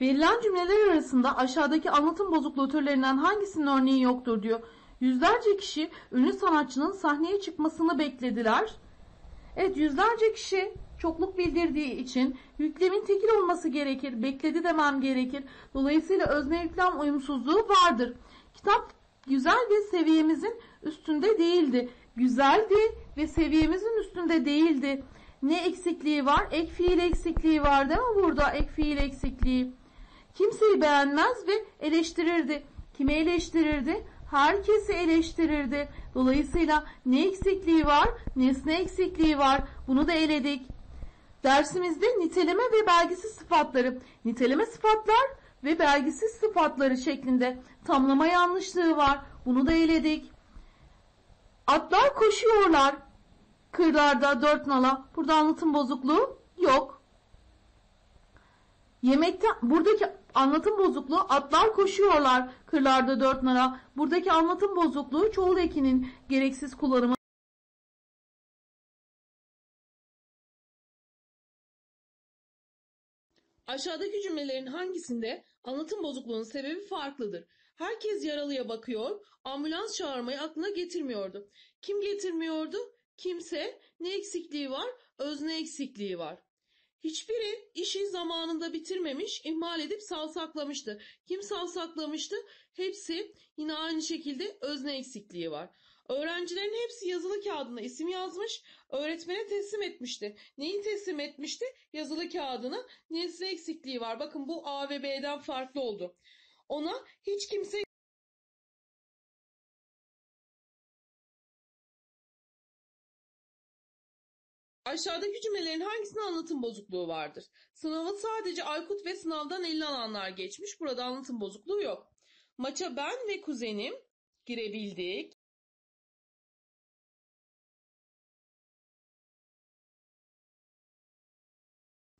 Verilen cümleler arasında aşağıdaki anlatım bozukluğu türlerinden hangisinin örneği yoktur diyor. Yüzlerce kişi ünlü sanatçının sahneye çıkmasını beklediler. Evet yüzlerce kişi çokluk bildirdiği için yüklemin tekil olması gerekir. Bekledi demem gerekir. Dolayısıyla özne yüklem uyumsuzluğu vardır. Kitap güzel ve seviyemizin üstünde değildi. Güzeldi ve seviyemizin üstünde değildi. Ne eksikliği var? Ek fiil eksikliği var değil mi burada? Ek fiil eksikliği. Kimseyi beğenmez ve eleştirirdi. Kimi eleştirirdi? Herkesi eleştirirdi. Dolayısıyla ne eksikliği var? Nesne eksikliği var. Bunu da eledik. Dersimizde niteleme ve belgisiz sıfatları, niteleme sıfatlar ve belgisiz sıfatları şeklinde tamlama yanlışlığı var. Bunu da eledik. Atlar koşuyorlar. Kırlarda dört nala. Burada anlatım bozukluğu yok. Yemekte buradaki anlatım bozukluğu atlar koşuyorlar kırlarda dört nala. Buradaki anlatım bozukluğu çoğul ekinin gereksiz kullanımı. Aşağıdaki cümlelerin hangisinde anlatım bozukluğunun sebebi farklıdır? Herkes yaralıya bakıyor, ambulans çağırmayı aklına getirmiyordu. Kim getirmiyordu? Kimse. Ne eksikliği var? Özne eksikliği var. Hiçbiri işi zamanında bitirmemiş, ihmal edip savsaklamıştı. Kim savsaklamıştı? Hepsi yine aynı şekilde özne eksikliği var. Öğrencilerin hepsi yazılı kağıdına isim yazmış, öğretmene teslim etmişti. Neyi teslim etmişti? Yazılı kağıdını. Nesne eksikliği var. Bakın bu A ve B'den farklı oldu. Ona hiç kimse Aşağıdaki cümlelerin hangisinde anlatım bozukluğu vardır? Sınavı sadece Aykut ve sınavdan 50 alanlar geçmiş. Burada anlatım bozukluğu yok. Maça ben ve kuzenim girebildik.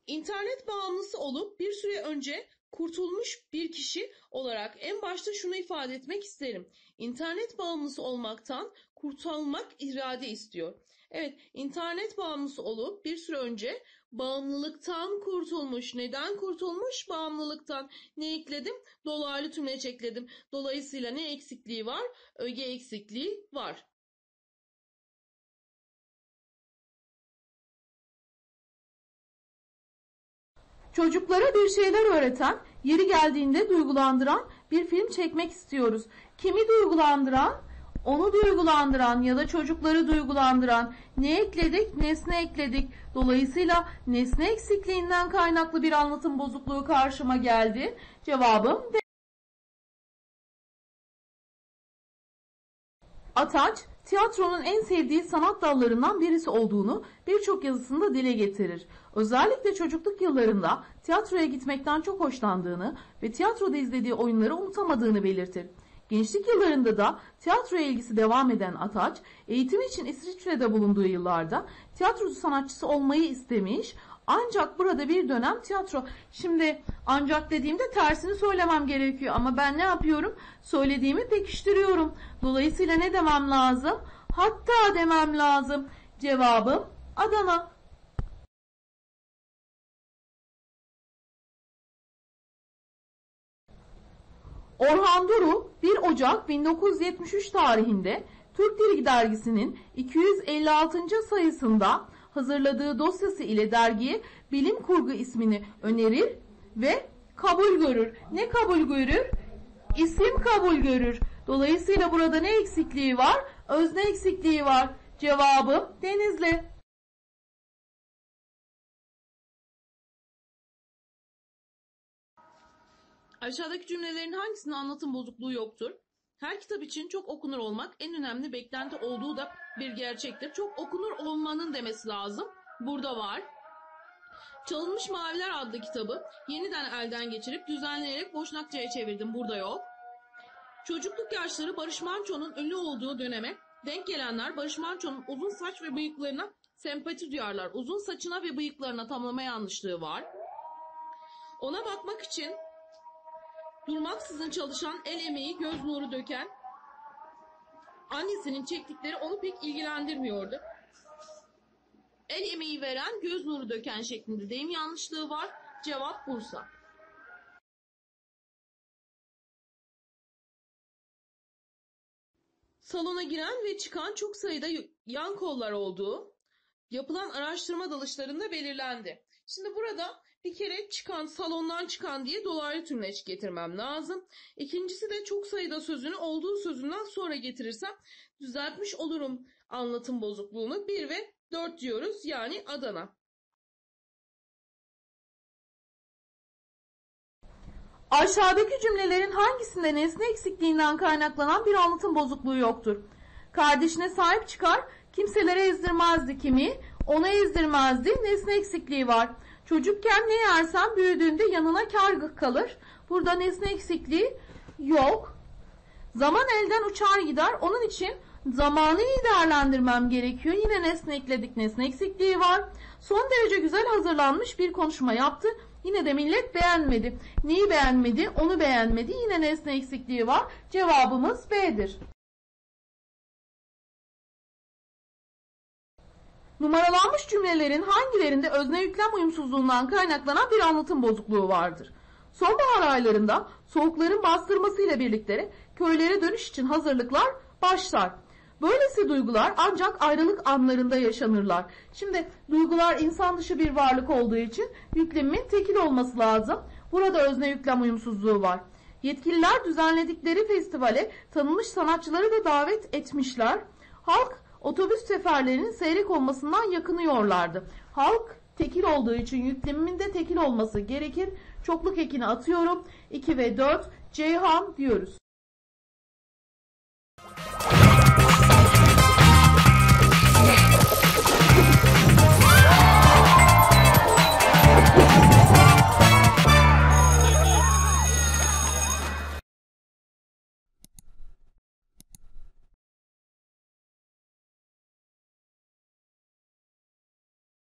İnternet bağımlısı olup bir süre önce kurtulmuş bir kişi olarak en başta şunu ifade etmek isterim. İnternet bağımlısı olmaktan kurtulmak irade istiyor. Evet, internet bağımlısı olup bir süre önce bağımlılıktan kurtulmuş. Neden kurtulmuş? Bağımlılıktan. Ne ekledim? Dolaylı tümleç ekledim. Dolayısıyla ne eksikliği var? Öge eksikliği var. Çocuklara bir şeyler öğreten, yeri geldiğinde duygulandıran bir film çekmek istiyoruz. Kimi duygulandıran? Onu duygulandıran ya da çocukları duygulandıran ne ekledik? Nesne ekledik. Dolayısıyla nesne eksikliğinden kaynaklı bir anlatım bozukluğu karşıma geldi. Cevabım D. Ataç, tiyatronun en sevdiği sanat dallarından birisi olduğunu birçok yazısında dile getirir. Özellikle çocukluk yıllarında tiyatroya gitmekten çok hoşlandığını ve tiyatroda izlediği oyunları unutamadığını belirtir. Gençlik yıllarında da tiyatroya ilgisi devam eden Ataç, eğitimi için İsviçre'de bulunduğu yıllarda tiyatrocu sanatçısı olmayı istemiş. Ancak burada bir dönem tiyatro. Şimdi ancak dediğimde tersini söylemem gerekiyor ama ben ne yapıyorum? Söylediğimi pekiştiriyorum. Dolayısıyla ne demem lazım? Hatta demem lazım. Cevabım Adana. Orhan Duru 1 Ocak 1973 tarihinde Türk Dili Dergisi'nin 256. sayısında hazırladığı dosyası ile dergiye bilim kurgu ismini önerir ve kabul görür. Ne kabul görür? İsim kabul görür. Dolayısıyla burada ne eksikliği var? Özne eksikliği var. Cevabım Denizli. Aşağıdaki cümlelerin hangisinin anlatım bozukluğu yoktur? Her kitap için çok okunur olmak en önemli beklenti olduğu da bir gerçektir. Çok okunur olmanın demesi lazım. Burada var. Çalınmış Maviler adlı kitabı yeniden elden geçirip düzenleyerek Boşnakça'ya çevirdim. Burada yok. Çocukluk yaşları Barış Manço'nun ünlü olduğu döneme denk gelenler Barış Manço'nun uzun saç ve bıyıklarına sempati duyarlar. Uzun saçına ve bıyıklarına tamlama yanlışlığı var. Ona bakmak için durmaksızın çalışan, el emeği, göz nuru döken annesinin çektikleri onu pek ilgilendirmiyordu. El emeği veren, göz nuru döken şeklinde deyim yanlışlığı var. Cevap Bursa. Salona giren ve çıkan çok sayıda yan kollar olduğu yapılan araştırma dalışlarında belirlendi. Şimdi burada bir kere çıkan, salondan çıkan diye dolaylı tümleç getirmem lazım. İkincisi de çok sayıda sözünü olduğu sözünden sonra getirirsem düzeltmiş olurum anlatım bozukluğunu. 1 ve 4 diyoruz yani Adana. Aşağıdaki cümlelerin hangisinde nesne eksikliğinden kaynaklanan bir anlatım bozukluğu yoktur? Kardeşine sahip çıkar, kimselere ezdirmezdi kimi, ona ezdirmezdi, nesne eksikliği var. Çocukken ne yersen büyüdüğünde yanına kar kalır. Burada nesne eksikliği yok. Zaman elden uçar gider. Onun için zamanı iyi değerlendirmem gerekiyor. Yine nesne ekledik. Nesne eksikliği var. Son derece güzel hazırlanmış bir konuşma yaptı. Yine de millet beğenmedi. Neyi beğenmedi? Onu beğenmedi. Yine nesne eksikliği var. Cevabımız B'dir. Numaralanmış cümlelerin hangilerinde özne yüklem uyumsuzluğundan kaynaklanan bir anlatım bozukluğu vardır? Sonbahar aylarında soğukların bastırmasıyla birlikte köylere dönüş için hazırlıklar başlar. Böylesi duygular ancak ayrılık anlarında yaşanırlar. Şimdi duygular insan dışı bir varlık olduğu için yüklemin tekil olması lazım. Burada özne yüklem uyumsuzluğu var. Yetkililer düzenledikleri festivale tanınmış sanatçıları da davet etmişler. Halk otobüs seferlerinin seyrek olmasından yakınıyorlardı. Halk tekil olduğu için yüklemimin de tekil olması gerekir. Çokluk ekini atıyorum. 2 ve 4 Ceyhan diyoruz.